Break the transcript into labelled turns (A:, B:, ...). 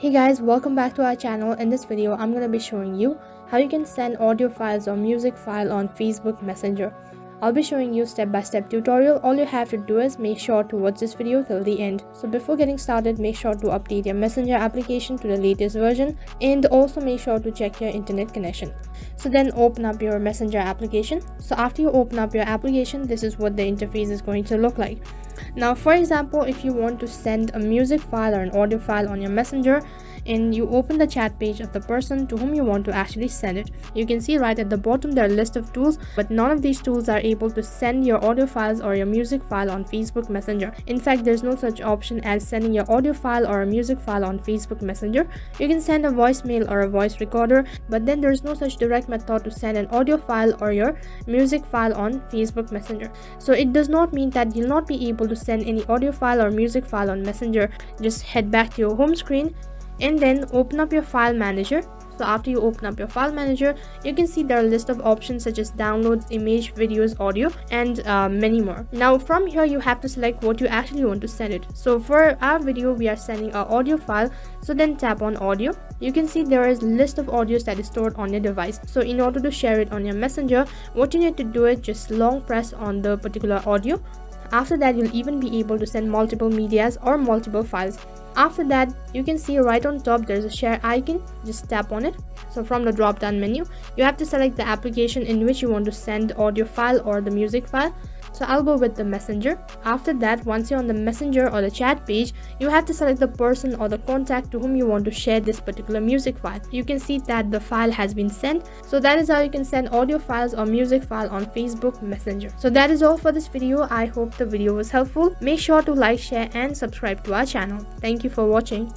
A: Hey guys, welcome back to our channel. In this video, I'm going to be showing you how you can send audio files or music file on Facebook Messenger. I'll be showing you step-by-step -step tutorial. All you have to do is make sure to watch this video till the end. So before getting started, make sure to update your Messenger application to the latest version and also make sure to check your internet connection. So then open up your Messenger application. So after you open up your application, this is what the interface is going to look like. Now for example, if you want to send a music file or an audio file on your Messenger, and you open the chat page of the person to whom you want to actually send it. You can see right at the bottom there are a list of tools, but none of these tools are able to send your audio files or your music file on Facebook Messenger. In fact, there's no such option as sending your audio file or a music file on Facebook Messenger. You can send a voicemail or a voice recorder, but then there's no such direct method to send an audio file or your music file on Facebook Messenger. So it does not mean that you'll not be able to send any audio file or music file on Messenger. Just head back to your home screen and then open up your file manager. So after you open up your file manager you can see there are a list of options such as downloads image videos audio and uh, many more. Now from here you have to select what you actually want to send it. So for our video we are sending our audio file. So then tap on audio. You can see there is a list of audios that is stored on your device. So in order to share it on your messenger what you need to do is just long press on the particular audio. After that you'll even be able to send multiple medias or multiple files after that you can see right on top there's a share icon just tap on it so from the drop down menu you have to select the application in which you want to send audio file or the music file so I'll go with the messenger. After that, once you're on the messenger or the chat page, you have to select the person or the contact to whom you want to share this particular music file. You can see that the file has been sent. So that is how you can send audio files or music file on Facebook Messenger. So that is all for this video. I hope the video was helpful. Make sure to like, share and subscribe to our channel. Thank you for watching.